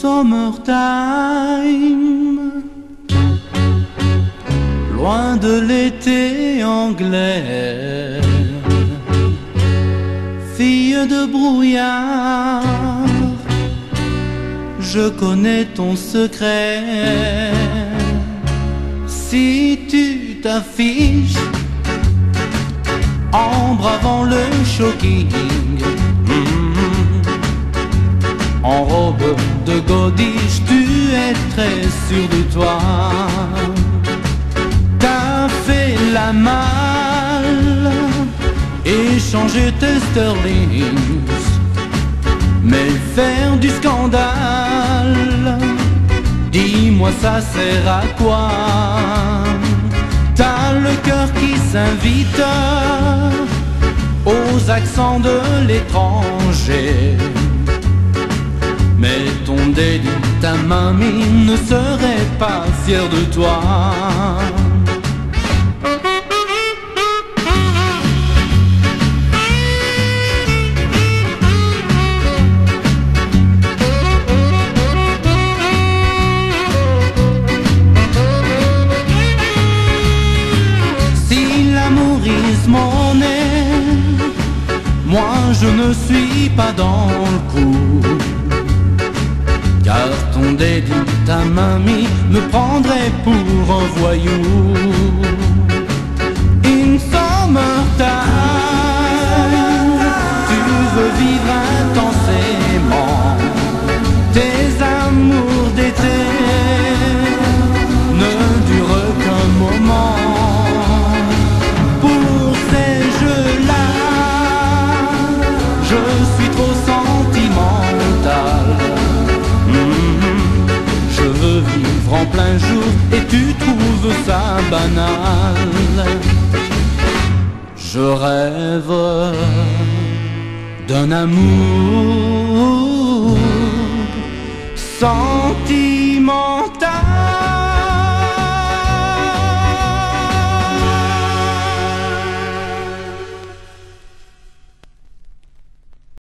Summertime, loin de l'été anglais, fille de brouillard, je connais ton secret. Si tu t'affiches en bravant le shocking de godiche, tu es très sûr de toi. T'as fait la malle, échanger tes sterlings, mais faire du scandale, dis-moi ça sert à quoi? T'as le cœur qui s'invite aux accents de l'étranger ta mamie ne serait pas fière de toi. Si l'amour est mon moi je ne suis pas dans le coup. Car ton délit, ta mamie me prendrait pour un voyou. En plein jour et tu trouves ça banal. Je rêve d'un amour senti